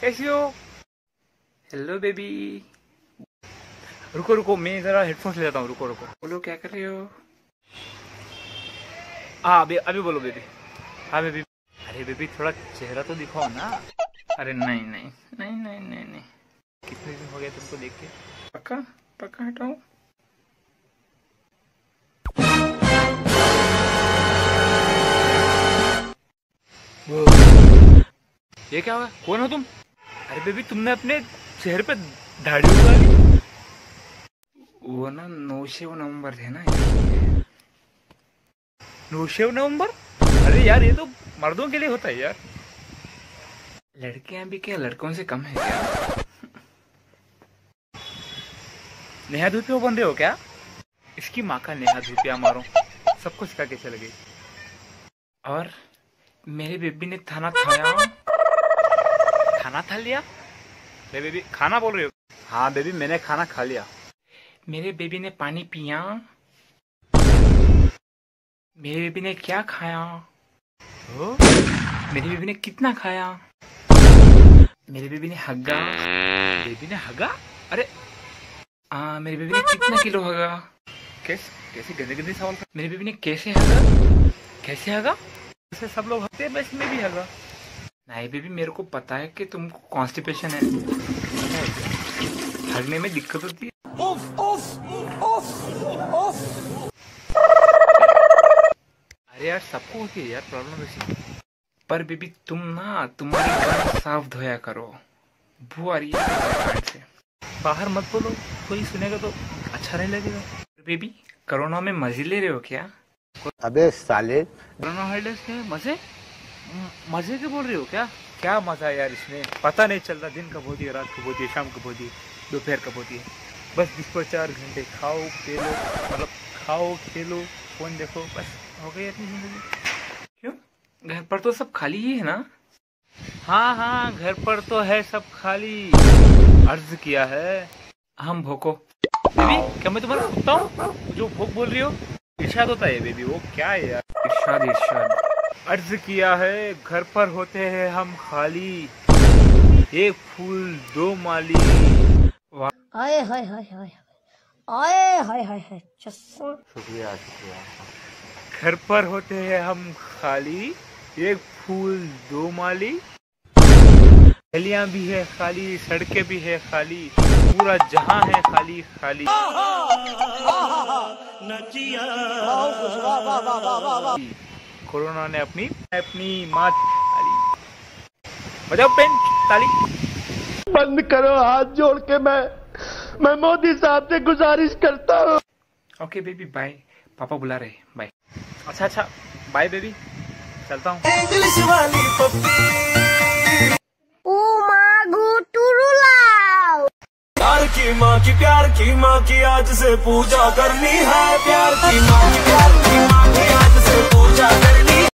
कैसी हो? Hello baby रुको रुको मैं जरा हेडफोन्स ले जाता हूँ रुको रुको। बोलो क्या कर रही हो? हाँ अभी अभी बोलो बेबी हाँ बेबी अरे बेबी थोड़ा चेहरा तो दिखाओ ना। अरे नहीं नहीं नहीं नहीं नहीं नहीं। कितने दिन हो गए तुमको देख के? पक्का? पक्का हटाओ। ये क्या हुआ? कौन हो तुम? अरे बेबी तुमने अपने चेहरे पे दाढ़ी उगा ली वो ना नौशेव नवंबर थे ना। नौशेव नवंबर? अरे यार ये तो मर्दों के लिए होता है यार। लड़कियाँ भी क्या लड़कों से कम है क्या? नेहा धूपिया बन रहे हो क्या? इसकी माँ का नेहा धूपिया मारो। सब कुछ के चल गई। और मेरे बेबी ने थाना खाया। लिया? मेरे बेबी खाना बोल रही हो? हाँ बेबी मैंने खाना खा लिया। मेरे बेबी ने पानी पिया। मेरे बेबी ने क्या खाया? ओ? मेरे बेबी ने कितना खाया? मेरे बेबी ने हग्गा। बेबी ने हगा अरे! आ, मेरे बेबी ने कितना किलो हगा कैसे कैसे गंदे गंदे सवाल मेरे बेबी ने कैसे हगा कैसे हगा सब लोग हगते हैं बस मैं भी हगा नहीं बेबी मेरे को पता है कि तुमको कॉन्स्टिपेशन है। हगने में दिक्कत होती है। उफ उफ उफ उफ। अरे यार सबको होती है यार प्रॉब्लम ऐसी पर बेबी तुम ना तुम्हारी गांड साफ़ धोया करो। बू आ रही है से। बाहर मत बोलो कोई सुनेगा तो अच्छा नहीं लगेगा। बेबी कोरोना में मज़े ले रहे हो क्या? अबे साले। कोरोना हॉलीडेज के मज़े? मज़े के बोल रहे हो क्या? क्या मज़ा है यार इसमें? पता नहीं चल रहा दिन कब होती है रात कब होती है शाम कब होती है दोपहर कब होती है बस बीस पर चार घंटे खाओ खेलो मतलब खाओ खेलो फ़ोन देखो बस हो गई अपनी ज़िंदगी। क्यों? घर पर तो सब खाली ही है ना? हाँ हाँ घर पर तो है सब खाली। अर्ज़ किया है। हम भोको। बेबी क्या मैं तुम्हारा कुत्ता हूँ? जो भोक बोल रही हो? इर्शाद होता है बेबी वो क्या है यार? इर्शाद इर्शाद। अर्ज़ किया है घर पर होते हैं हम खाली। एक फूल दो माली। आए हाय हाय हाय आए हाय हाय हाय चस्सा। शुक्रिया शुक्रिया। घर पर होते हैं हम खाली। एक फूल दो माली। गलियाँ भी है खाली सड़कें भी है खाली। पूरा जहाँ है खाली खाली। कोरोना ने अपनी अपनी माँ ताली बजाओ पेन ताली। बंद करो हाथ जोड़ के मैं मैं मोदी साहब से गुजारिश करता हूँ। ओके बेबी बाय पापा बुला रहे बाय अच्छा अच्छा. बाय बेबी चलता हूँ. की माँ की आज से पूजा करनी है, प्यार की माँ की प्यार की माँ की आज से पूजा करनी